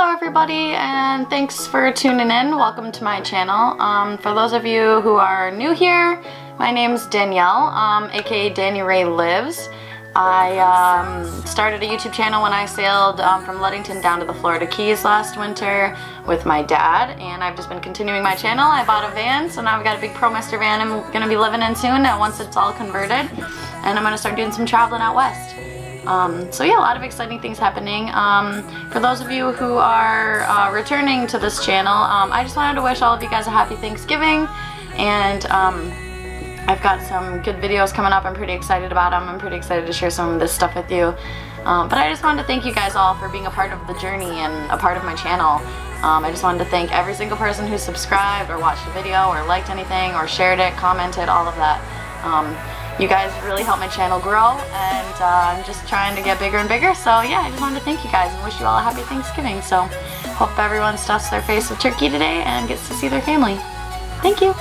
Hello everybody and thanks for tuning in. Welcome to my channel. Um, for those of you who are new here, my name's Danielle, um, aka Dani Rae Lives. I um, started a YouTube channel when I sailed um, from Ludington down to the Florida Keys last winter with my dad and I've just been continuing my channel. I bought a van so now I've got a big ProMaster van I'm going to be living in soon once it's all converted and I'm going to start doing some traveling out west. Um, so yeah, a lot of exciting things happening. Um, for those of you who are uh, returning to this channel, um, I just wanted to wish all of you guys a happy Thanksgiving and um, I've got some good videos coming up. I'm pretty excited about them. I'm pretty excited to share some of this stuff with you. Um, but I just wanted to thank you guys all for being a part of the journey and a part of my channel. Um, I just wanted to thank every single person who subscribed or watched the video or liked anything or shared it, commented, all of that. You guys really help my channel grow and uh, I'm just trying to get bigger and bigger. So yeah, I just wanted to thank you guys and wish you all a happy Thanksgiving. So hope everyone stuffs their face with turkey today and gets to see their family. Thank you.